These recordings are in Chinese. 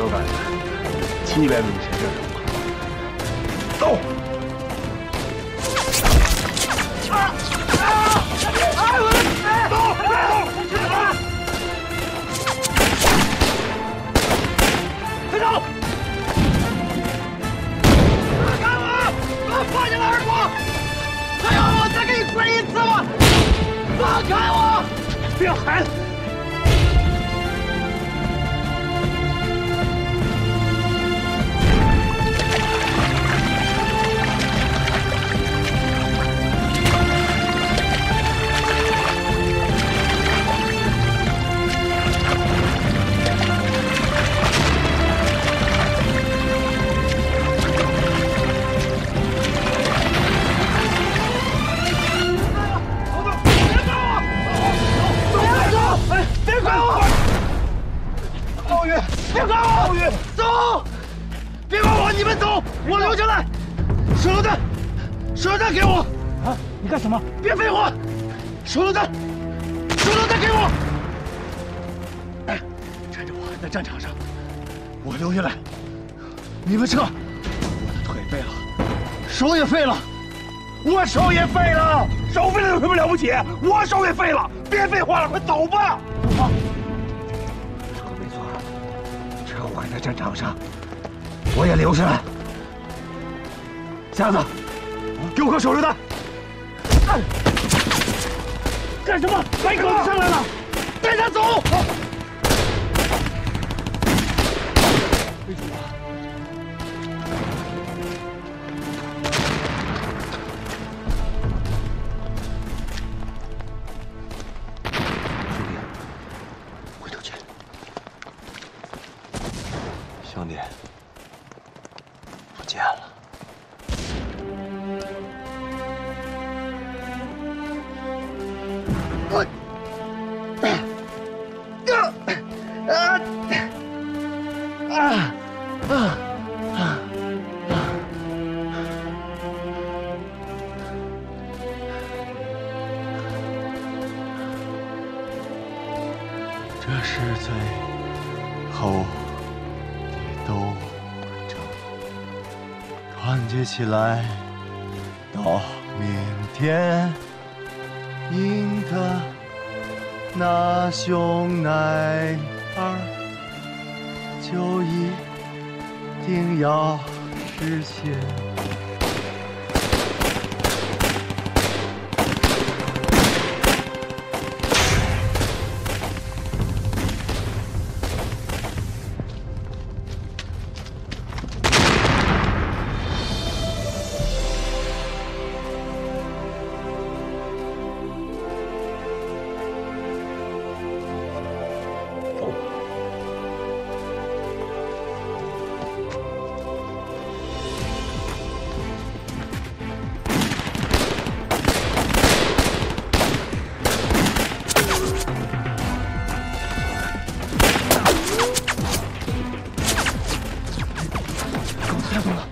都敢来，七百米前这儿走。快走！快走！放开我！我放下二哥！还要我再给你跪一次吗？放开我！不要喊！别运，别管我！奥运，走！别管我，你们走，我留下来。手榴弹，手榴弹给我！啊，你干什么？别废话！手榴弹，手榴弹给我！哎，趁着我还在战场上，我留下来。你们撤！我的腿废了，手也废了，我手也废了。手废了有什么了不起？我手也废了。别废话了，快走吧！在战场上，我也留下来。瞎子，给我颗手榴弹！干什么？白狗子上来了，带他走！弟，不见了。我，啊啊啊啊！这是最后的斗争，团结起来，到明天，赢得那熊奶儿，就一定要实现。太重了。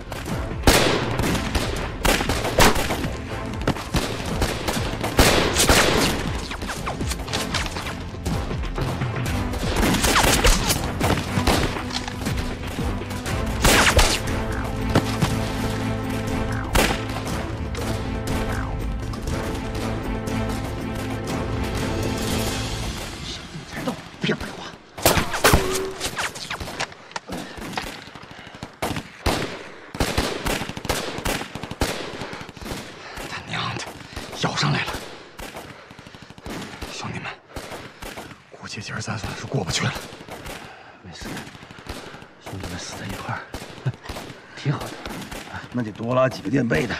你才动，别废话。他娘的，咬上来了！兄弟们，估计今儿咱算是过不去了。没事，兄弟们死在一块儿，挺好的。那得多拉几个垫背的。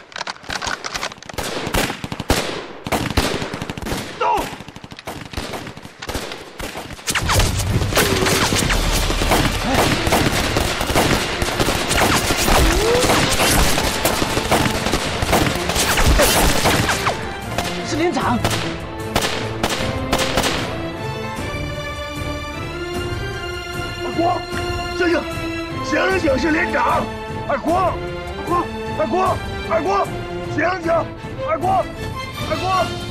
光，醒醒，醒醒，是连长。二光，二光，二光，二光，醒醒，二光，二光。